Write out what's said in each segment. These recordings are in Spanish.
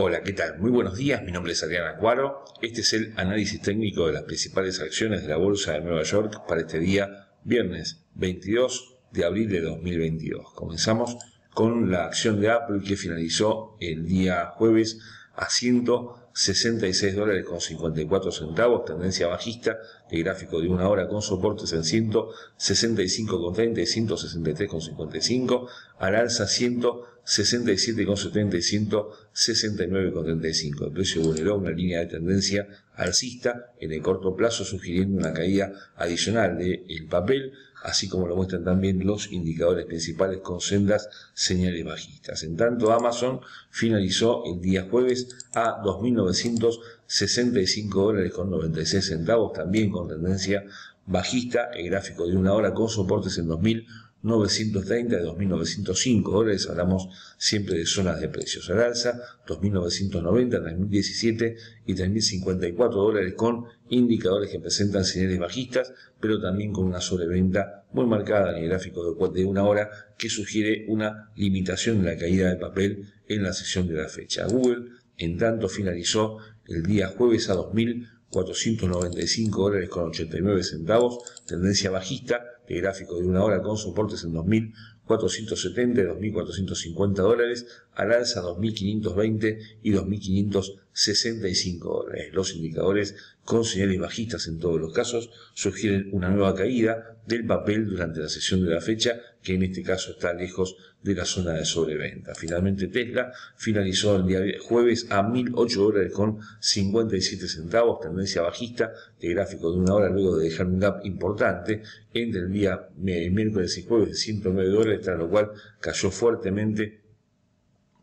Hola, ¿qué tal? Muy buenos días, mi nombre es Adrián Acuaro. Este es el análisis técnico de las principales acciones de la Bolsa de Nueva York para este día, viernes 22 de abril de 2022. Comenzamos con la acción de Apple que finalizó el día jueves a 166 dólares con 54 centavos, tendencia bajista de gráfico de una hora con soportes en 165,30 y 163,55, al alza 100 67,70 69,35. El precio vulneró una línea de tendencia alcista en el corto plazo, sugiriendo una caída adicional del papel, así como lo muestran también los indicadores principales con sendas señales bajistas. En tanto, Amazon finalizó el día jueves a 2.965 dólares con 96 centavos, también con tendencia bajista, el gráfico de una hora con soportes en 2.000 930 de 2.905 dólares, hablamos siempre de zonas de precios al alza, 2.990, 3.017 y 3.054 dólares con indicadores que presentan señales bajistas, pero también con una sobreventa muy marcada en el gráfico de una hora que sugiere una limitación de la caída de papel en la sesión de la fecha. Google, en tanto, finalizó el día jueves a 2.495 dólares con 89 centavos, tendencia bajista, el gráfico de una hora con soportes en 2.470 y 2.450 dólares, al alza 2.520 y 2.565 dólares. Los indicadores con señales bajistas en todos los casos sugieren una nueva caída del papel durante la sesión de la fecha, que en este caso está lejos de la zona de sobreventa. Finalmente Tesla finalizó el día jueves a 1.008 dólares con 57 centavos, tendencia bajista, de gráfico de una hora luego de dejar un gap importante entre el día miércoles y jueves de 109 dólares, tras lo cual cayó fuertemente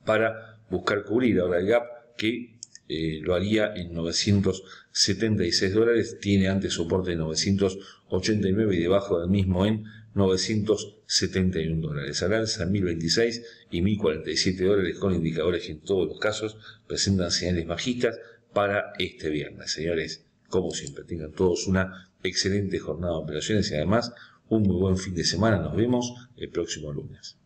para buscar cubrir ahora el gap que eh, lo haría en 976 dólares, tiene antes soporte de 989 y debajo del mismo en 971 dólares. Al alza 1026 y 1047 dólares con indicadores que en todos los casos presentan señales bajistas para este viernes. Señores, como siempre, tengan todos una excelente jornada de operaciones y además un muy buen fin de semana. Nos vemos el próximo lunes.